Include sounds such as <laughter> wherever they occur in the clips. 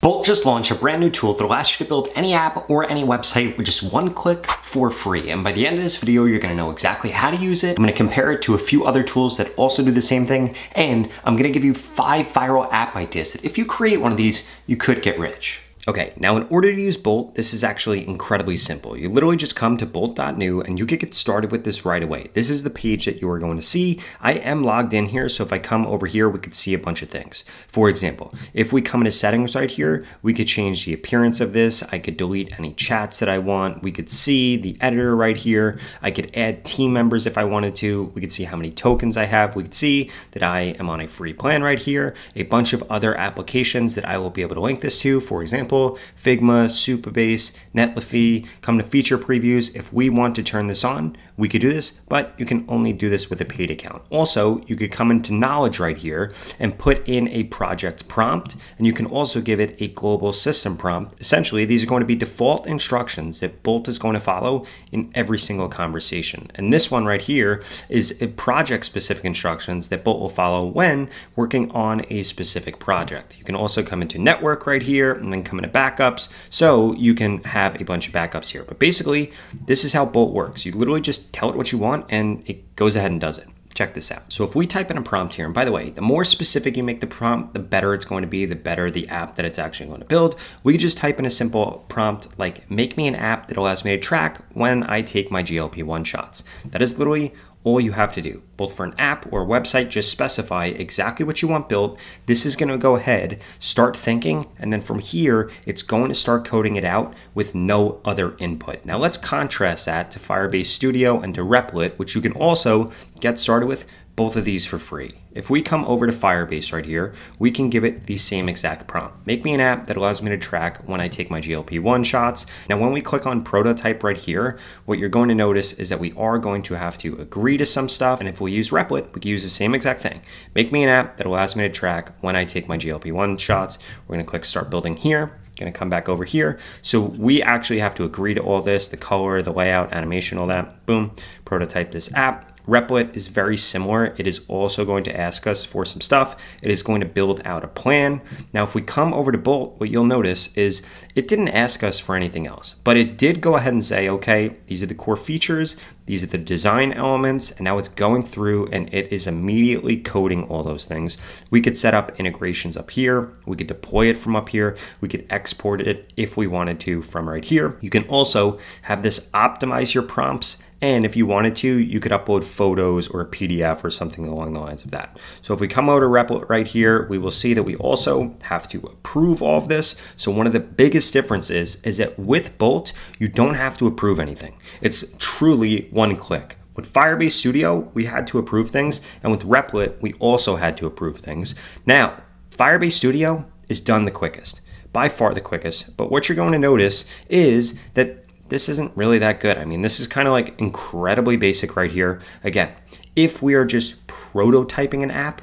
Bolt just launched a brand new tool that allows you to build any app or any website with just one click for free. And by the end of this video, you're gonna know exactly how to use it. I'm gonna compare it to a few other tools that also do the same thing. And I'm gonna give you five viral app ideas that if you create one of these, you could get rich. Okay, now in order to use Bolt, this is actually incredibly simple. You literally just come to bolt.new and you can get started with this right away. This is the page that you are going to see. I am logged in here, so if I come over here, we could see a bunch of things. For example, if we come into settings right here, we could change the appearance of this. I could delete any chats that I want. We could see the editor right here. I could add team members if I wanted to. We could see how many tokens I have. We could see that I am on a free plan right here. A bunch of other applications that I will be able to link this to, for example, Figma, Supabase, Netlify, come to feature previews. If we want to turn this on, we could do this, but you can only do this with a paid account. Also, you could come into knowledge right here and put in a project prompt, and you can also give it a global system prompt. Essentially, these are going to be default instructions that Bolt is going to follow in every single conversation. And this one right here is a project specific instructions that Bolt will follow when working on a specific project. You can also come into network right here and then come into backups. So you can have a bunch of backups here. But basically, this is how Bolt works. You literally just tell it what you want and it goes ahead and does it. Check this out. So if we type in a prompt here, and by the way, the more specific you make the prompt, the better it's going to be, the better the app that it's actually going to build. We could just type in a simple prompt like, make me an app that allows me to track when I take my GLP-1 shots. That is literally all you have to do, both for an app or a website, just specify exactly what you want built. This is going to go ahead, start thinking, and then from here, it's going to start coding it out with no other input. Now let's contrast that to Firebase Studio and to Replit, which you can also get started with both of these for free. If we come over to Firebase right here, we can give it the same exact prompt. Make me an app that allows me to track when I take my GLP-1 shots. Now, when we click on prototype right here, what you're going to notice is that we are going to have to agree to some stuff. And if we use Replit, we can use the same exact thing. Make me an app that allows me to track when I take my GLP-1 shots. We're gonna click start building here going to come back over here. So we actually have to agree to all this, the color, the layout, animation, all that. Boom, prototype this app. Replit is very similar. It is also going to ask us for some stuff. It is going to build out a plan. Now, if we come over to Bolt, what you'll notice is it didn't ask us for anything else, but it did go ahead and say, okay, these are the core features, these are the design elements, and now it's going through and it is immediately coding all those things. We could set up integrations up here. We could deploy it from up here. We could export it if we wanted to from right here. You can also have this optimize your prompts and if you wanted to, you could upload photos or a PDF or something along the lines of that. So if we come over to Replit right here, we will see that we also have to approve all of this. So one of the biggest differences is that with Bolt, you don't have to approve anything. It's truly one click. With Firebase Studio, we had to approve things, and with Replit, we also had to approve things. Now, Firebase Studio is done the quickest, by far the quickest, but what you're going to notice is that this isn't really that good. I mean, this is kind of like incredibly basic right here. Again, if we are just prototyping an app,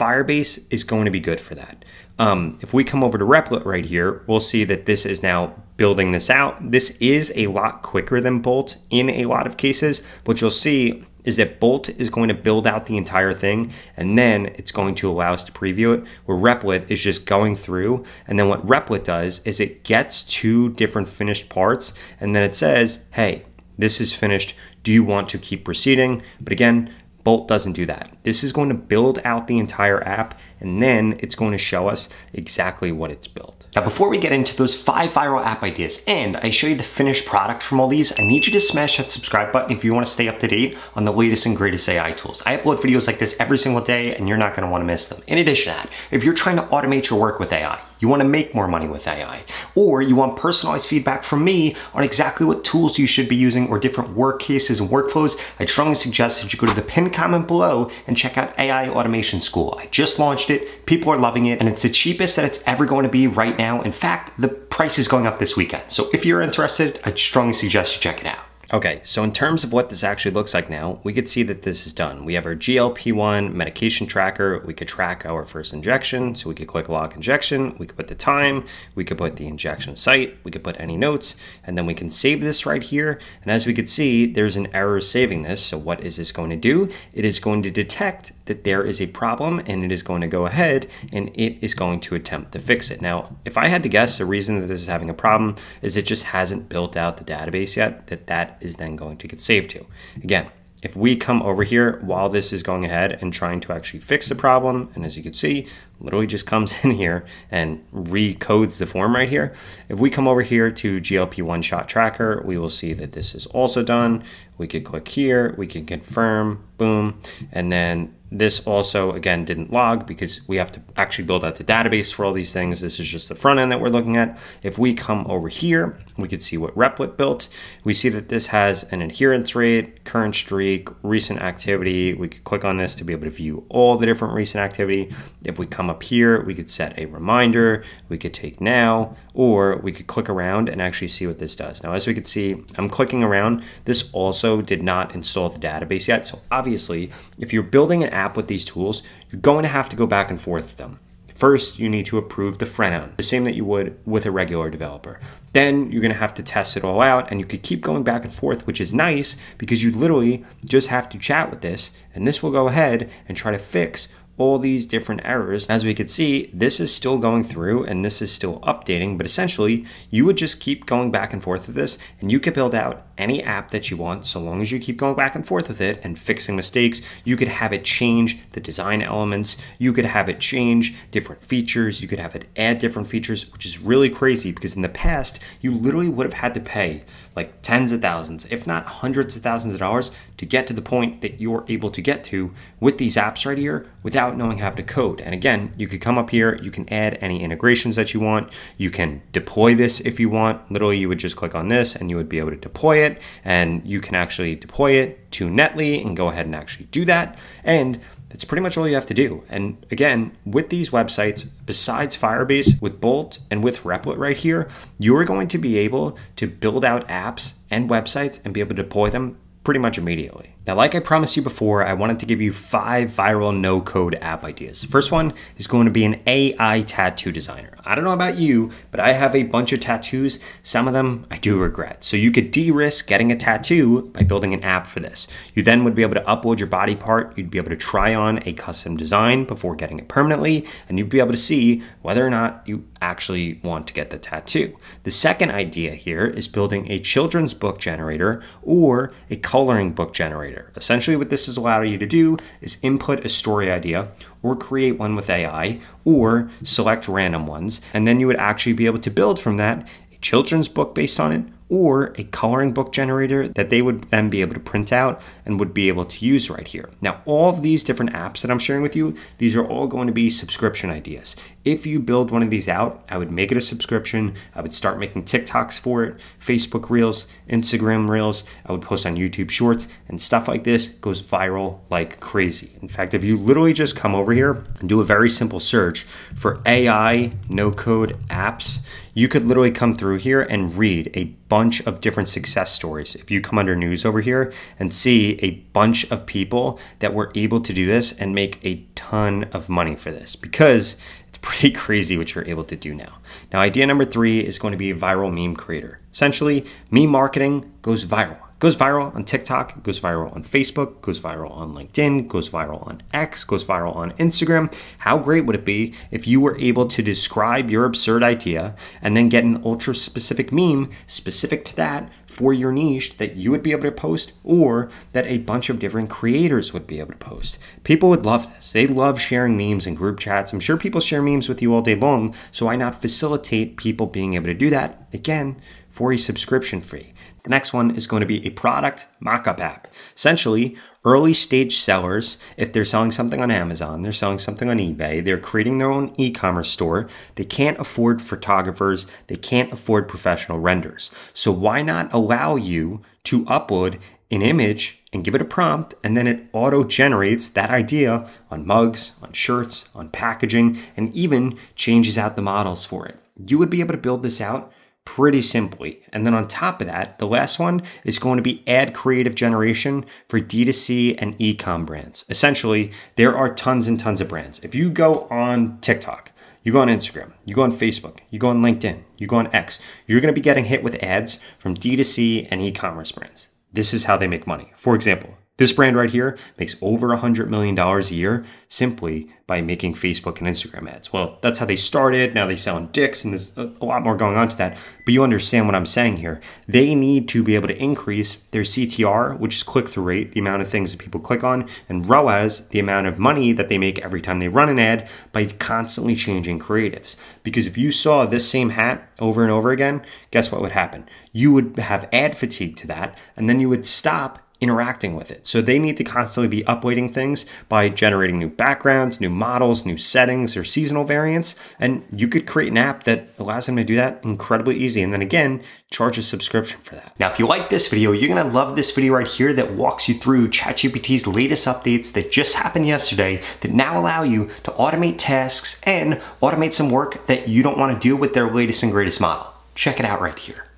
Firebase is going to be good for that. Um, if we come over to Replit right here, we'll see that this is now building this out. This is a lot quicker than Bolt in a lot of cases, What you'll see is that Bolt is going to build out the entire thing and then it's going to allow us to preview it, where Replit is just going through. And then what Replit does is it gets two different finished parts and then it says, hey, this is finished. Do you want to keep proceeding? But again, Bolt doesn't do that. This is going to build out the entire app and then it's going to show us exactly what it's built. Now before we get into those five viral app ideas and I show you the finished product from all these, I need you to smash that subscribe button if you wanna stay up to date on the latest and greatest AI tools. I upload videos like this every single day and you're not gonna wanna miss them. In addition to that, if you're trying to automate your work with AI, you wanna make more money with AI, or you want personalized feedback from me on exactly what tools you should be using or different work cases and workflows, I strongly suggest that you go to the pinned comment below and check out AI Automation School. I just launched it, people are loving it, and it's the cheapest that it's ever going to be right now. In fact, the price is going up this weekend. So if you're interested, I strongly suggest you check it out. Okay, so in terms of what this actually looks like now, we could see that this is done. We have our GLP-1 medication tracker. We could track our first injection. So we could click log injection. We could put the time. We could put the injection site. We could put any notes. And then we can save this right here. And as we could see, there's an error saving this. So what is this going to do? It is going to detect that there is a problem and it is going to go ahead and it is going to attempt to fix it. Now, if I had to guess, the reason that this is having a problem is it just hasn't built out the database yet that that is then going to get saved to. Again, if we come over here while this is going ahead and trying to actually fix the problem, and as you can see, literally just comes <laughs> in here and recodes the form right here. If we come over here to GLP one shot tracker, we will see that this is also done. We could click here, we can confirm, boom, and then this also, again, didn't log because we have to actually build out the database for all these things. This is just the front end that we're looking at. If we come over here, we could see what Replit built. We see that this has an adherence rate, current streak, recent activity. We could click on this to be able to view all the different recent activity. If we come up here, we could set a reminder. We could take now, or we could click around and actually see what this does. Now, as we can see, I'm clicking around. This also did not install the database yet. So obviously, if you're building an app with these tools, you're going to have to go back and forth with them. First, you need to approve the front end, the same that you would with a regular developer. Then you're going to have to test it all out and you could keep going back and forth, which is nice because you literally just have to chat with this and this will go ahead and try to fix all these different errors. As we could see, this is still going through and this is still updating, but essentially you would just keep going back and forth with this and you could build out any app that you want so long as you keep going back and forth with it and fixing mistakes. You could have it change the design elements. You could have it change different features. You could have it add different features, which is really crazy because in the past, you literally would have had to pay like tens of thousands, if not hundreds of thousands of dollars to get to the point that you're able to get to with these apps right here without knowing how to code. And again, you could come up here, you can add any integrations that you want. You can deploy this if you want. Literally, you would just click on this and you would be able to deploy it and you can actually deploy it to Netlify and go ahead and actually do that. And that's pretty much all you have to do. And again, with these websites, besides Firebase, with Bolt and with Replit right here, you're going to be able to build out apps and websites and be able to deploy them pretty much immediately. Now, like I promised you before, I wanted to give you five viral no code app ideas. First one is going to be an AI tattoo designer. I don't know about you, but I have a bunch of tattoos. Some of them I do regret. So you could de risk getting a tattoo by building an app for this. You then would be able to upload your body part. You'd be able to try on a custom design before getting it permanently, and you'd be able to see whether or not you actually want to get the tattoo. The second idea here is building a children's book generator or a coloring book generator. Essentially, what this is allowing you to do is input a story idea or create one with AI or select random ones, and then you would actually be able to build from that a children's book based on it or a coloring book generator that they would then be able to print out and would be able to use right here. Now, all of these different apps that I'm sharing with you, these are all going to be subscription ideas. If you build one of these out, I would make it a subscription. I would start making TikToks for it, Facebook Reels, Instagram Reels. I would post on YouTube Shorts, and stuff like this goes viral like crazy. In fact, if you literally just come over here and do a very simple search for AI no code apps, you could literally come through here and read a bunch of different success stories. If you come under news over here and see a bunch of people that were able to do this and make a ton of money for this because it's pretty <laughs> crazy what you're able to do now. Now, idea number three is going to be a viral meme creator. Essentially, meme marketing goes viral goes viral on TikTok, goes viral on Facebook, goes viral on LinkedIn, goes viral on X, goes viral on Instagram. How great would it be if you were able to describe your absurd idea and then get an ultra specific meme specific to that for your niche that you would be able to post or that a bunch of different creators would be able to post? People would love this. They love sharing memes in group chats. I'm sure people share memes with you all day long, so why not facilitate people being able to do that again for a subscription fee? The next one is going to be a product mockup app. Essentially, early stage sellers, if they're selling something on Amazon, they're selling something on eBay, they're creating their own e commerce store, they can't afford photographers, they can't afford professional renders. So, why not allow you to upload an image and give it a prompt, and then it auto generates that idea on mugs, on shirts, on packaging, and even changes out the models for it? You would be able to build this out pretty simply. And then on top of that, the last one is going to be ad creative generation for D2C and ecom brands. Essentially, there are tons and tons of brands. If you go on TikTok, you go on Instagram, you go on Facebook, you go on LinkedIn, you go on X, you're going to be getting hit with ads from D2C and e commerce brands. This is how they make money. For example, This brand right here makes over $100 million a year simply by making Facebook and Instagram ads. Well, that's how they started. Now they sell Dicks, and there's a lot more going on to that. But you understand what I'm saying here. They need to be able to increase their CTR, which is click through rate, the amount of things that people click on, and ROAS, the amount of money that they make every time they run an ad, by constantly changing creatives. Because if you saw this same hat over and over again, guess what would happen? You would have ad fatigue to that, and then you would stop interacting with it. So they need to constantly be upweighting things by generating new backgrounds, new models, new settings, or seasonal variants. And you could create an app that allows them to do that incredibly easy. And then again, charge a subscription for that. Now, if you like this video, you're gonna love this video right here that walks you through ChatGPT's latest updates that just happened yesterday that now allow you to automate tasks and automate some work that you don't wanna do with their latest and greatest model. Check it out right here.